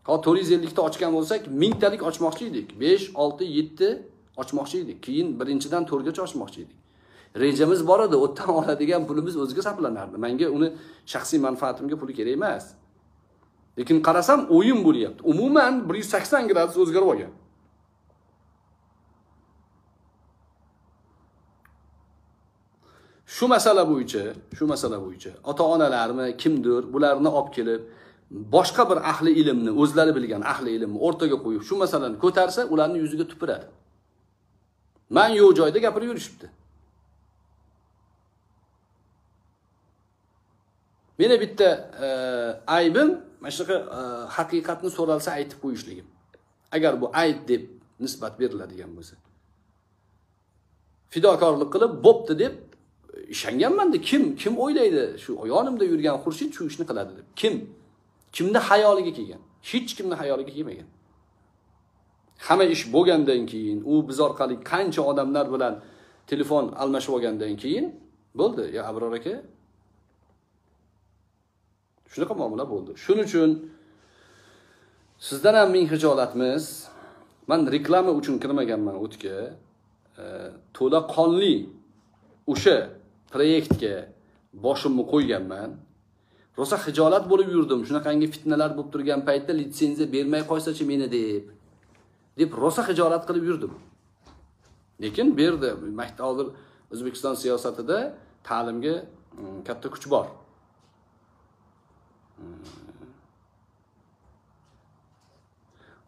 Ho to'rt yuz ellikta ochgan bo'lsak mingtalik ochmoqchi edik. Besh olti yetti ochmoqchi edik. Keyin birinchidan to'rtgacha ochmoqchi edik. Rejamiz bor edi u yerdan oladigan pulimiz o'ziga saplanardi. Manga uni shaxsiy manfaatimga puli kerak emas. Lekin qarasam o'yin bo'lyapti. Umuman bir yuz sakson gradus o'zgarib olgan. Shu masala bo'yicha shu masala bo'yicha ota onalarmi kimdir bularni olib kelib boshqa bir ahli ilmni o'zlari bilgan ahli ilmni o'rtaga qo'yib shu masalani ko'tarsa ularni yuziga tupuradi. Man yo'q joyda gapirib yurishibdi. Meni bitta e, aybim mana shunaqa e, haqiqatni so'ralsa aytib qo'yishligim. Agar bu ayb deb nisbat beriladigan bo'lsa. Fidokorlik qilib bo'pti deb e, ishonganmanda kim kim o'ylaydi? Shu yonimda yurgan xurshid shu ishni qiladi deb. Kim? Kimni hayoliga kelgan? Hech kimni hayoliga kelmagan. Hamma ish bo'lgandan keyin u biz orqali qancha odamlar bilan telefon almashib olgandan keyin bo'ldi. Yo abror aka shunaqa muomala bo'ldi. Shuning uchun sizdan ham ming hijolatmiz. Man reklama uchun kirmaganman o'tga. E, to'la o'sha proyektga boshimni qo'yganman. Rosa hijolat bo'lib yurdim. Shunaqangi fitnalar bo'lib turgan paytda litsenziya bermay qo'ysachi meni deb deb rosa hijolat qilib yurdim. Lekin berdi. Yerda hozir o'zbekiston siyosatida ta'limga mm, katta kuch bor.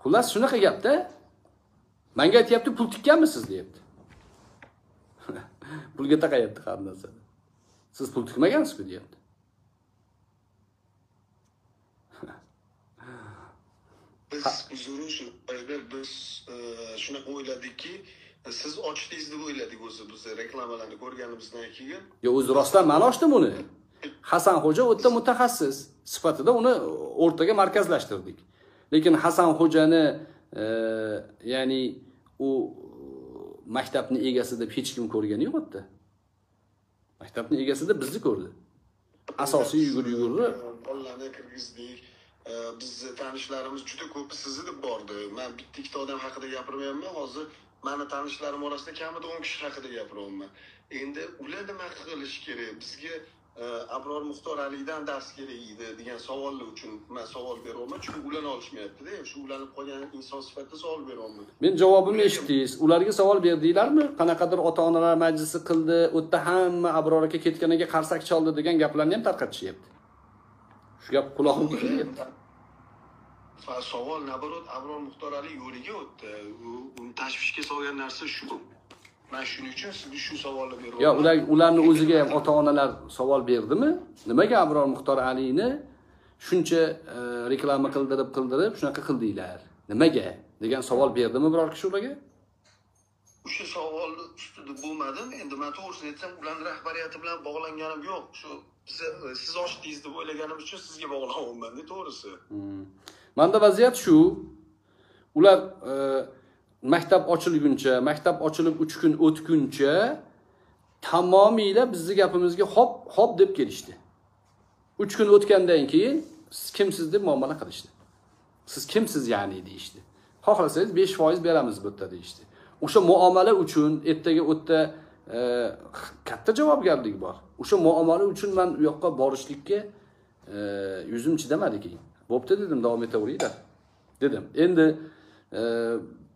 Xullas shunaqa gapda manga aytyapti pul tikkanmisiz? deyapti. Pulga taqayapti har narsani siz pul tikmagansizku? deyapti. Biz uzri shu biz e, shunaqa o'yladikki siz ochdingiz deb o'yladik o'zi biz reklamalarni ko'rganimizdan keyin. Yo o'zi rostdan man ochdim uni hasan xo'ja u yerda mutaxassis sifatida uni o'rtaga markazlashtirdik. Lekin hasan xo'jani e, ya'ni u maktabni egasi deb hech kim ko'rgani yo'q u yerda maktabni egasi deb bizni ko'rdi. Asosiy yugur yugurni bolalarni kirgizdik. E, bizni tanishlarimiz juda ko'p sizni deb bordi. Man bitta ikkita odam haqida gapirmayapman hozir mani tanishlarim orasida kamida o'n kishi haqida gapiryapman. Endi ular nima qilishi kerak? Bizga abror muxtor alidan dars kerak edi degan savollar uchun man savol beryapman chunki ularni olishmayaptida shu ulanib qolgan inson sifatida savol beryapman men javobimni eshitdingiz. Ularga savol berdinglarmi qanaqadir ota onalar majlisi qildi u yerda hamma abror aka ketganiga qarsak chaldi degan gaplarni ham tarqatishyapti. Shu gap qulog'imga kelyapti. Savol naborot abror muxtor ali yo'liga o'tdi. Uni tashvishga solgan narsa shu man shuning uchun sizga shu savolni beryapman yo ular ularni o'ziga ham ota onalar savol berdimi? Nimaga abror muxtor alini shuncha e, reklama qildirib qildirib shunaqa qildinglar nimaga? degan savol berdimi biror kishi ularga? O'sha savolni ustida bo'lmadim. Endi man to'g'risini aytsam ularni rahbariyati bilan bog'langanim yo'q. Shu siz siz ochdingiz deb o'ylaganim uchun sizga bog'lanyapmanda to'g'risi. Manda vaziyat shu. Ular e, maktab ochilguncha maktab ochilib uch kun o'tguncha tamomiyla bizni gapimizga hop hop deb kelishdi. Uch kun o'tgandan keyin siz kimsiz deb muomala qilishdi. Siz kimsiz ya'ni deyishdi. Xohlasangiz besh foiz beramiz bu yerda deyishdi. O'sha muomala uchun ertaga u yerda e, katta javobgarlik bor. O'sha muomala uchun man u yoqqa borishlikka e, yuzim chidamadi keyin. Bo'pti dedim davom etaveringlar dedim endi e,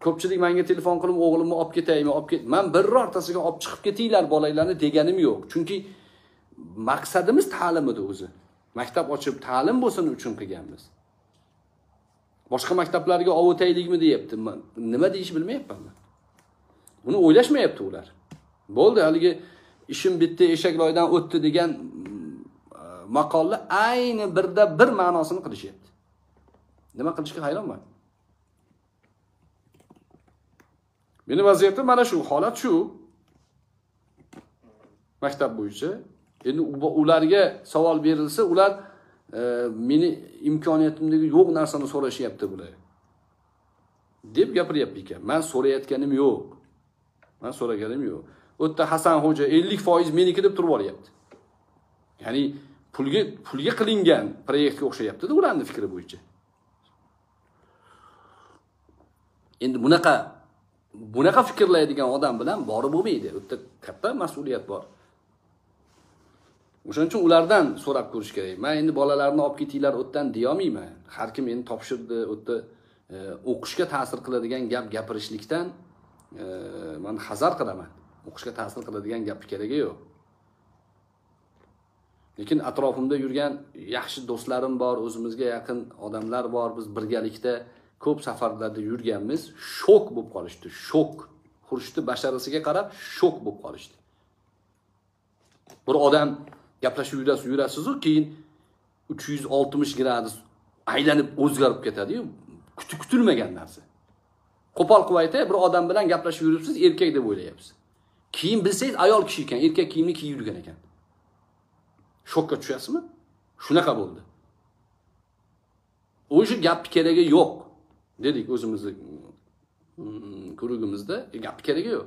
ko'pchilik menga telefon qilib o'g'limni olib ketaymi olib ket man birortasiga olib chiqib ketinglar bolanglarni deganim yo'q. Chunki maqsadimiz ta'lim edi o'zi. Maktab ochib ta'lim bo'lsin uchun qilganmiz. Boshqa maktablarga ovutaylikmi deyapti. Nima deyish bilmayapman man. Buni o'ylashmayapti ular. Bo'ldi haligi ishim bitdi eshak loydan o'tdi degan mm, maqolni ayni birda bir ma'nosini qilishyapti. Nima qilishga hayronman. Meni vaziyatim mana shu holat shu. Maktab bo'yicha. Endi ularga savol berilsa ular e, meni imkoniyatimdagi yo'q narsani so'rashyapti bular. Deb gapiryapti ekan. Man so'rayotganim yo'q. Man so'raganim yo'q. U yerda hasan xo'ja ellik foiz meniki deb turib olyapti. Ya'ni pulga pulga qilingan proyektga o'xshayaptida ularni fikri bo'yicha. Endi bunaqa bunaqa fikrlaydigan odam bilan borib bo'lmaydi. U yerda katta mas'uliyat bor. O'shaning uchun ulardan so'rab ko'rish kerak. Man endi bolalarni olib ketinglar u yerdan deyolmayman. Har kim endi topshirdi u yerda e, o'qishga ta'sir qiladigan gap gapirishlikdan e, man hazar qilaman. O'qishga ta'sir qiladigan gapni keragi yo'q. Lekin atrofimda yurgan yaxshi do'stlarim bor o'zimizga yaqin odamlar bor biz birgalikda ko'p safarlarda yurganmiz shok bo'lib qolishdi shok. Xurshidni basharasiga qarab shok bo'lib qolishdi. Bir odam gaplashib yurasiz yurasizu keyin uch yuz oltmish gradus aylanib o'zgarib ketadiyu kuti- kutilmagan narsa. Qo'pol qilib aytay bir odam bilan gaplashib yuribsiz erkak deb o'ylayapsiz. Keyin bilsangiz ayol kishi ekan erkak kiyimni kiyib yurgan ekan. Shokka tushasizmi? Shunaqa bo'ldi. O'sha gapni keragi yo'q. Dedik o'zimizni mm, kurugimizda e, gapni keragi yo'q.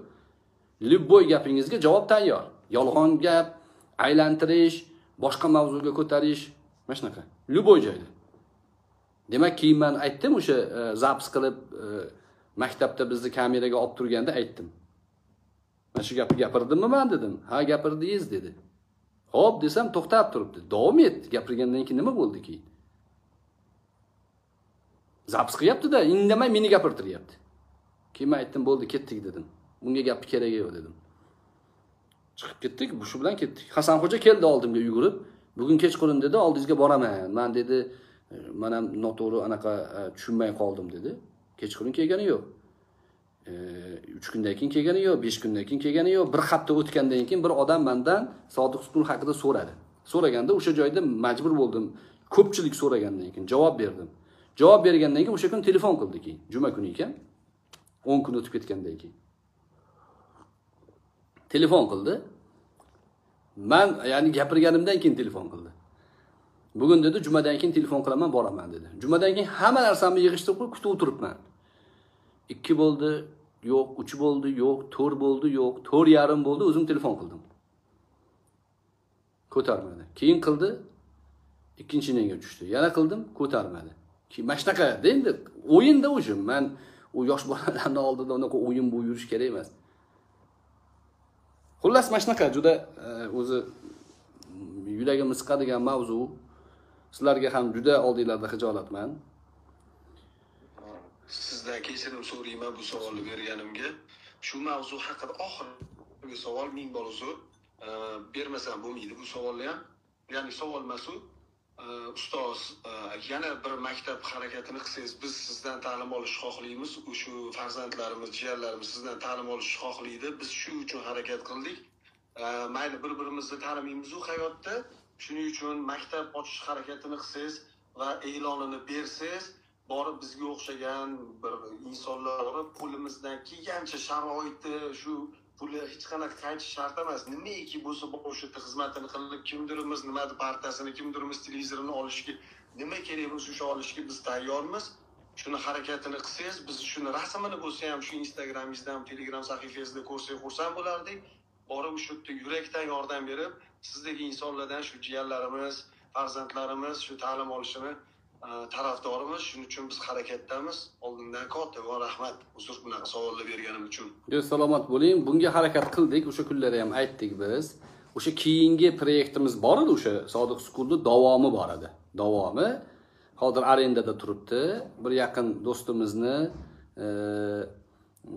Любой gapingizga javob tayyor. Yolg'on gap aylantirish boshqa mavzuga ko'tarish. Mana shunaqa. Любой joyda. Demak keyin man aytdim o'sha e, zapis qilib e, maktabda bizni kameraga olib turganda aytdim. Mana shu gapni gapirdimmi man dedim. Ha gapirdingiz dedi. Ho'p desam to'xtab turibdi. Davom et. Gapirgandan keyin nima bo'ldi keyin? Zapis qilyaptida indamay meni gapirtiryapti. Keyin man aytdim bo'ldi ketdik dedim. Bunga gapni keragi yo'q dedim. Chiqib ketdik shu bilan ketdik. Hasanxo'ja keldi oldimga yugurib. Bugun kechqurun dedi oldingizga boraman. Man dedi e, man ham noto'g'ri anaqa e, tushunmay qoldim dedi. Kechqurun kelgani yo'q. E, uch kundan keyin kelgani yo'q besh kundan keyin kelgani yo'q. Bir hafta o'tgandan keyin bir odam mandan sodiq sukun haqida so'radi. So'raganda o'sha joyda majbur bo'ldim. Ko'pchilik so'ragandan keyin javob berdim. Javob bergandan keyin o'sha kun telefon qildi keyin. Juma kuni ekan. o'n kun o'tib ketgandan keyin. Telefon qildi. Man ya'ni gapirganimdan keyin telefon qildi. Bugun dedi jumadan keyin telefon qilaman boraman dedi. Jumadan keyin hamma narsamni yig'ishtirib qo'yib kutib o'tiribman. Ikki bo'ldi yo'q uch bo'ldi yo'q to'rt bo'ldi yo'q to'rt yarim bo'ldi o'zim telefon qildim. Ko'tarmadi. Keyin qildi ikkinchi inninga tushdi. Yana qildim ko'tarmadi. Mana shunaqada endi o'yinda уже man u yosh bolalarni oldida unaqa o'yin bo'lib yurish kerak emas. Xullas mana shunaqa juda e, o'zi yuragimni siqadigan mavzu. Sizlarga ham juda oldinglarda xijolatman. Sizdan kechirim so'rayman bu savolni berganimga. Shu mavzu haqida oxirgi savol ming bor uzr e, bermasam bo'lmaydi. Bu savolni ham ya'ni savol emas u Э, ustoz э, yana bir maktab harakatini qilsangiz biz sizdan ta'lim olishni xohlaymiz shu farzandlarimiz jiyanlarimiz sizdan ta'lim olishni xohlaydi. Biz shu uchun harakat qildik. Э, mayli bir birimizni tanimaymizu hayotda. Shuning uchun maktab ochish harakatini qilsangiz va e'lonini bersangiz borib bizga o'xshagan bir insonlar borib qo'limizdan kelgancha sharoiti shu puli hech qanaqa qaytish shart emas. Nimaiki bo'lsa o'sha yerda xizmatini qilib kimdirimiz nimadi partasini kimdirimiz televizorini olishga nima kerak bo'lsa o'sha olishga biz tayyormiz. Shuni harakatini qilsangiz biz shuni rasmini bo'lsa ham shu instagramingizda ham telegram sahifangizda ko'rsak xursand bo'lardik. Borib shu yerda yurakdan yordam berib sizdagi insonlardan shu jiyanlarimiz farzandlarimiz shu ta'lim olishini tarafdorimiz shuning uchun biz harakatdamiz. Oldindan kattakon rahmat uzr bunaqa savollar berganim uchun. Yo, salomat bo'ling. Bunga harakat qildik. O'sha kunlari ham aytdik biz. O'sha keyingi proyektimiz bor edi o'sha sodiq skulni davomi bor edi. Davomi hozir arendada turibdi. Bir yaqin do'stimizni e, e,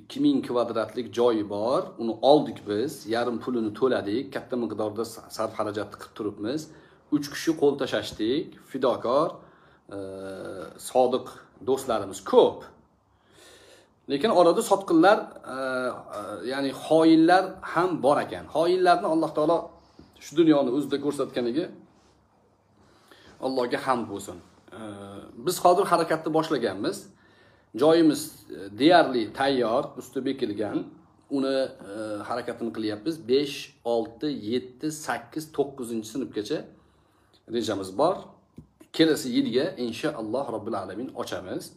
ikki ming kvadratlik joyi bor. Uni oldik biz. Yarim pulini to'ladik. Katta miqdorda sarf xarajatni qilib turibmiz. Uch kishi qo'l tashlashdik. Fidokor e, sodiq do'stlarimiz ko'p. Lekin orada sotqinlar e, e, ya'ni xoinlar ham bor ekan. Xoinlarni alloh taolo shu dunyoni o'zida ko'rsatganiga allohga hamd bo'lsin. Biz hozir harakatni boshlaganmiz. Joyimiz deyarli tayyor usti bekilgan. Uni harakatini qilyapmiz. Besh olti yetti sakkiz to'qqizinchi sinfgacha rejamiz bor. Kelasi yilga inshaalloh robbil alamin ochamiz.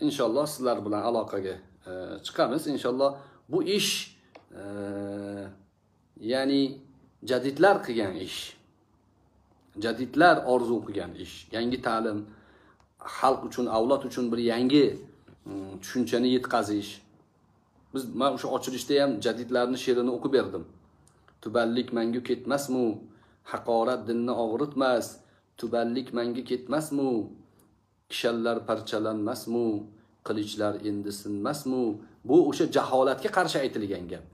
Inshaalloh sizlar bilan aloqaga e, chiqamiz. Inshaalloh bu ish e, ya'ni jadidlar qilgan ish jadidlar orzu qilgan ish yangi ta'lim xalq uchun avlod uchun bir yangi e, tushunchani yetkazish. Biz man o'sha ochilishda ham jadidlarni she'rini o'qib berdim. Tubanlik mangu ketmasmu haqorat dilni og'ritmas tubanlik manga ketmasmu kishanlar parchalanmasmu qilichlar endi sinmasmu. Bu o'sha jaholatga qarshi aytilgan gap.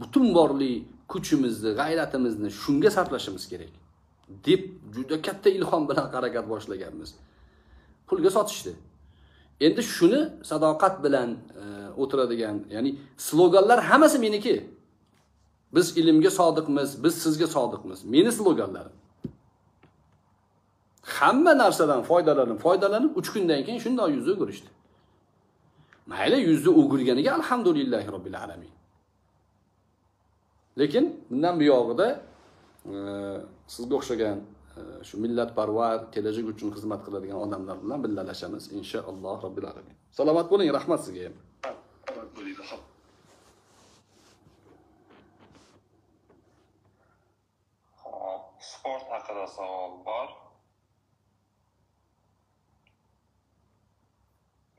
Butun borli kuchimizni g'ayratimizni shunga sarflashimiz kerak deb juda katta ilhom bilan harakat boshlaganmiz. Pulga sotishdi. Endi shuni sadoqat bilan e, o'tiradigan ya'ni sloganlar hammasi meniki. Biz ilmga sodiqmiz biz sizga sodiqmiz. Meni sloganlarim hamma narsadan foydalanib foydalanib uch kundan keyin shundoq yuzni o'girishdi mayli yuzni o'girganiga alhamdulillahi robbil alamin. Lekin bundan buyog'ida e, sizga o'xshagan e, shu millatparvar kelajak uchun xizmat qiladigan odamlar bilan billalashamiz inshaalloh robbil alamin. Salomat bo'ling rahmat sizga. ham rahmat bo'linglar Xo'p. Hop, haqida savol bor.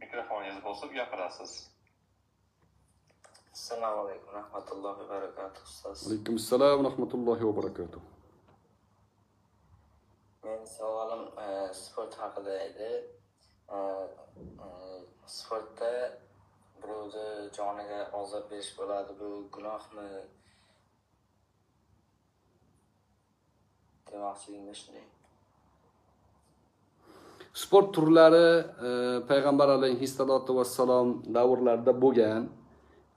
Mikrofoningiz bosib gapirasiz. assalomu alaykum rahmatullohi va barakatuh ustoz alaykum assalom rahmatullohi va barakatuh meni savolim e, sport haqida edi E, e, sportda birovni joniga ozor berish bo'ladi bu gunohmi demoqchiligimda shunday sport turlari e, payg'ambar alayhissalotu vassalom davrlarida bo'lgan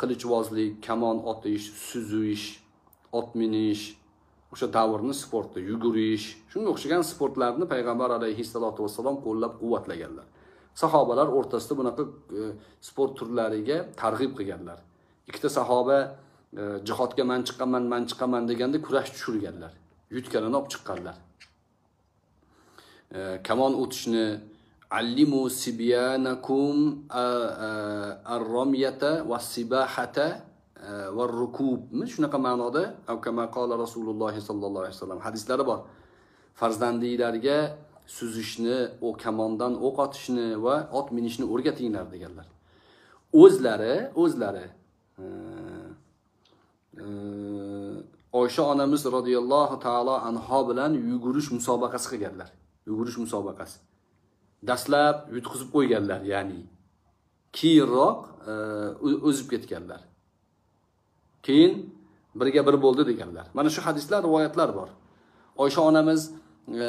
qilichbozlik kamon otish suzish ot minish o'sha davrni sporti yugurish shunga o'xshagan sportlarni payg'ambar alayhissalotu vassalom qo'llab quvvatlaganlar sahobalar o'rtasida bunaqa e, sport turlariga targ'ib qilganlar. Ikkita sahoba e, jihodga man chiqqanman man chiqaman deganda kurash tushirganlar. Yutganini olib chiqqanlar. E, kamon o'tishni allimu sibyanakum eh, eh, arromyata ar-romyata va sibahata va rukubmi shunaqa ma'noda? "Aw kama rasululloh sollallohu alayhi vasallam. Hadislari bor. Farzandinglarga suzishni u kamondan o'q otishni va ot minishni o'rgatinglar deganlar. O'zlari o'zlari oysha onamiz roziyallohu taolo anho bilan yugurish musobaqasi qilganlar. Yugurish musobaqasi. Dastlab yutqizib qo'yganlar ya'ni keyinroq e, o'zib ketganlar. Keyin birga bir bo'ldi deganlar. Mana shu hadislar rivoyatlar bor. Oysha onamiz e,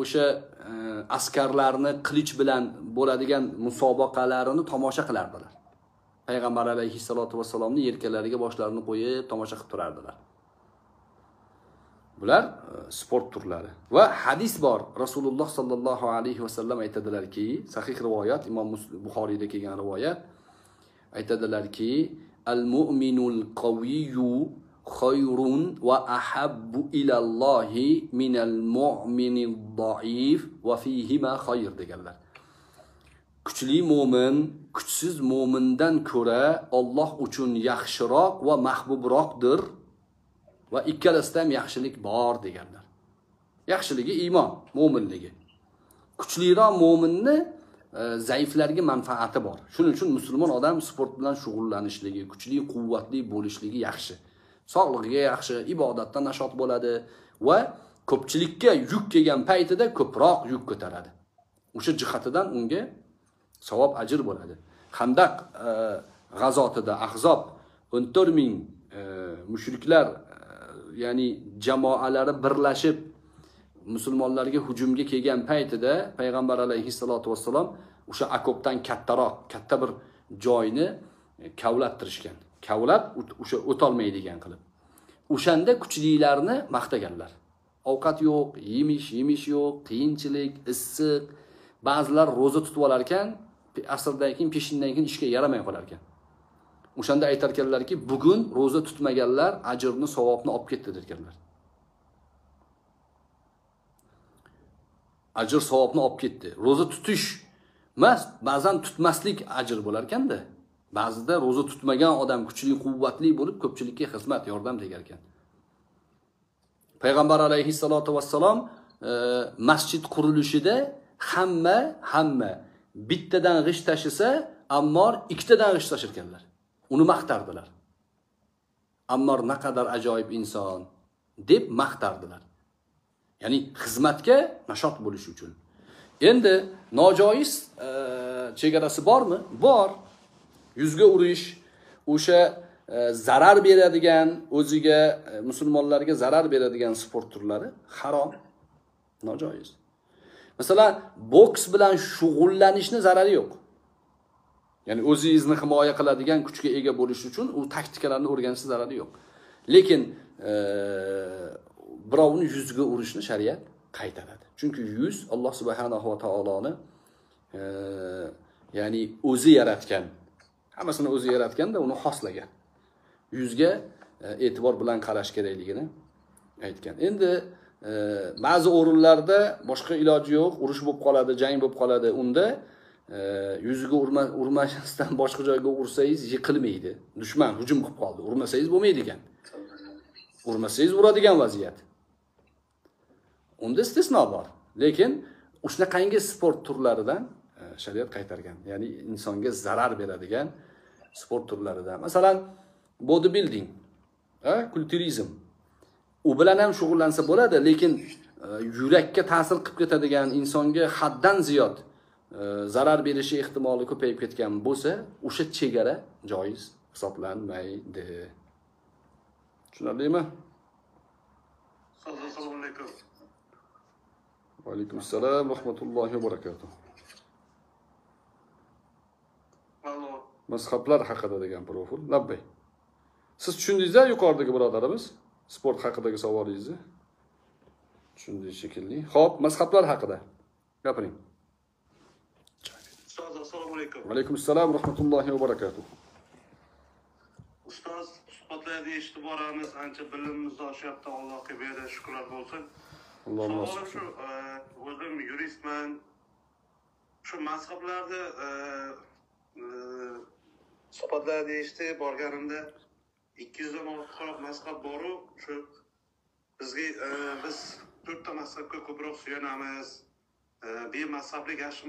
o'sha e, askarlarni qilich bilan bo'ladigan musobaqalarini tomosha qilardilar. Payg'ambar alayhissalotu vassalomni yelkalariga boshlarini qo'yib tomosha qilib turardilar. Bular e, sport turlari. Va hadis bor. Rasululloh sollallohu alayhi vasallam aytadilarki sahih rivoyat imom buxoriyda kelgan rivoyat aytadilarki al mu'minul qaviyu khayrun va ahabbu ilallohi minal mu'minid doif va fihima khayr deganlar. Kuchli mo'min kuchsiz mo'mindan ko'ra Alloh uchun yaxshiroq va mahbubroqdir va ikkalasida ham yaxshilik bor deganlar. Yaxshiligi iymon mo'minligi. Kuchliroq mo'minni e, zaiflarga manfaati bor. Shuning uchun musulmon odam sport bilan shug'ullanishligi kuchli quvvatli bo'lishligi yaxshi. Sog'lig'iga yaxshi ibodatda nashot bo'ladi va ko'pchilikka yuk kelgan paytida ko'proq yuk ko'taradi. O'sha jihatidan unga savob ajr bo'ladi. Handaq e, g'azotida ahzob o'n to'rt ming e, mushriklar ya'ni jamoalari birlashib musulmonlarga hujumga kelgan paytida payg'ambar alayhissalotu vassalom o'sha okopdan kattaroq katta bir joyni e, kavlattirishgan kavlab o'sha o'tolmaydigan qilib. O'shanda kuchlilarni maqtaganlar. Ovqat yo'q yemish yemish yo'q qiyinchilik issiq. Ba'zilar ro'za tutib olar ekan asrdan keyin peshindan keyin ishga yaramay qolar ekan o'shanda aytar ekanlarki bugun ro'za tutmaganlar ajrni savobni olib ketdi derkanlar. Ajr savobni olib ketdi. Ro'za tutish emas ba'zan tutmaslik ajr bo'lar ekanda. Ba'zida ro'za tutmagan odam kuchli quvvatli bo'lib ko'pchilikka xizmat yordam tegar ekan payg'ambar alayhissalotu vassalom e, masjid qurilishida hamma hamma bittadan g'isht tashisa ammor ikkitadan g'isht tashirkanlar. Uni maqtardilar. Ammor naqadar ajoyib inson deb maqtardilar. Ya'ni xizmatga nashot bo'lish uchun. Endi nojoiz e, chegarasi bormi? Bor. Yuzga urish o'sha e, zarar beradigan o'ziga e, musulmonlarga zarar beradigan sport turlari harom nojoiz. Masalan boks bilan shug'ullanishni zarari yo'q. Ya'ni o'zingizni himoya qiladigan kuchga ega bo'lish uchun u taktikalarni o'rganishni zarari yo'q. Lekin e, birovni yuziga urishni shariat qaytaradi. Chunki yuz alloh subhanahu va taoloni e, ya'ni o'zi yaratgan hammasini o'zi yaratganda uni xoslagan. Yuzga e, e'tibor bilan qarash kerakligini aytgan. Endi e, ba'zi o'rinlarda boshqa iloji yo'q urush bo'lib qoladi jang bo'lib qoladi. Unda yuziga urma urmasdan boshqa joyga ursangiz yiqilmaydi. Dushman hujum qilib qoldi. Urmasangiz bo'lmaydi ekan. Urmasangiz uradigan vaziyat. Unda istisno bor. Lekin shunaqangi sport turlaridan e, shariat qaytargan ya'ni insonga zarar beradigan sport turlaridan. Masalan bodybuilding building kulturizm. U bilan ham shug'ullansa bo'ladi lekin e, yurakka ta'sir qilib ketadigan insonga haddan ziyod zarar berishi ehtimoli ko'payib ketgan bo'lsa o'sha chegara joiz hisoblanmaydi tushunarlimi? Assalomu alaykum. Va alaykum assalom va rahmatullohi va barakatuh. Mazhablar haqida degan profil. Labbay. Siz tushundingiz yuqoridagi birodarimiz? Sport haqidagi savolingizni? Tushundingiz shekilli. Ho'p mazhablar haqida gapiring alaykum alaykum assalom va rahmatullohi va barakatuh ustoz suhbatlarda eshitib boramiz ancha bilimimiz oshyapti allohga beada shukrlar bo'lsin allohumma savolim shu o'zim yuristman. Shu mazhablarni suhbatlarda eshitib borganimda ikki yuzdan ortiqroq mazhab boru. Shu bizga e, biz to'rtta mazhabga ko'proq suyanamiz. E, bemazhablik yaxshi